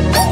Oh,